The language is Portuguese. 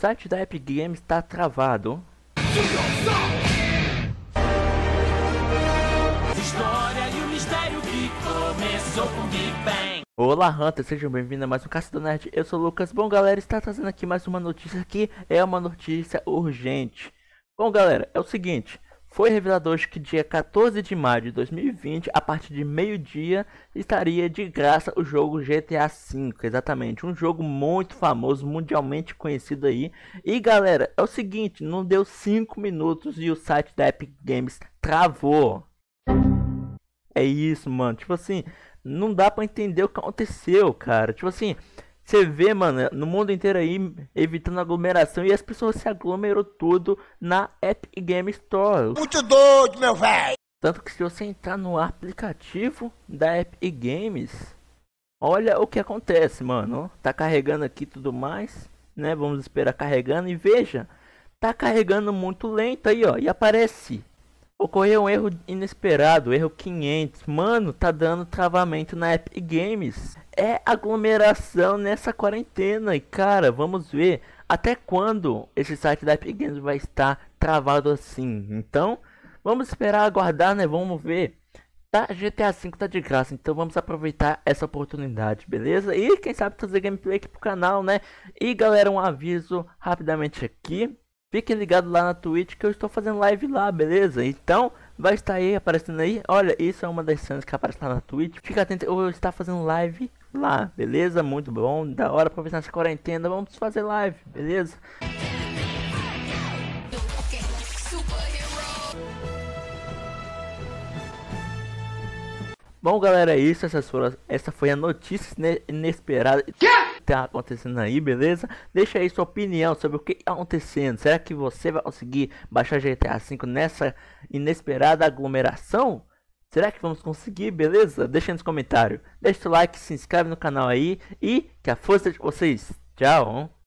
site da Epic Games está travado. Olá Hunter, sejam bem-vindos a mais um Caça Nerd, eu sou o Lucas. Bom galera, está trazendo aqui mais uma notícia que é uma notícia urgente. Bom galera, é o seguinte, foi revelado hoje que dia 14 de maio de 2020, a partir de meio-dia, estaria de graça o jogo GTA V, exatamente, um jogo muito famoso, mundialmente conhecido aí. E galera, é o seguinte, não deu 5 minutos e o site da Epic Games travou. É isso, mano, tipo assim, não dá para entender o que aconteceu, cara. Tipo assim, você vê, mano, no mundo inteiro aí, evitando aglomeração e as pessoas se aglomerou tudo na Epic Game Store. Muito doido, meu velho! Tanto que se você entrar no aplicativo da Epic Games, olha o que acontece, mano. Tá carregando aqui tudo mais, né? Vamos esperar carregando e veja, tá carregando muito lento aí, ó. E aparece Ocorreu um erro inesperado, erro 500. Mano, tá dando travamento na Epic Games. É aglomeração nessa quarentena. E cara, vamos ver até quando esse site da Epic Games vai estar travado assim. Então, vamos esperar aguardar, né? Vamos ver. Tá, GTA V tá de graça, então vamos aproveitar essa oportunidade, beleza? E quem sabe trazer gameplay aqui pro canal, né? E galera, um aviso rapidamente aqui. Fiquem ligados lá na Twitch que eu estou fazendo live lá, beleza? Então, vai estar aí aparecendo aí. Olha, isso é uma das cenas que aparece lá na Twitch. Fica atento, eu vou estar fazendo live lá, beleza? Muito bom, da hora pra ver nessa quarentena. Vamos fazer live, beleza? Bom, galera, é isso. Essas foram, essa foi a notícia inesperada. Que? tá acontecendo aí, beleza? Deixa aí sua opinião sobre o que está acontecendo. Será que você vai conseguir baixar GTA V nessa inesperada aglomeração? Será que vamos conseguir, beleza? Deixa nos comentários. Deixa o like, se inscreve no canal aí e que a força de vocês. Tchau.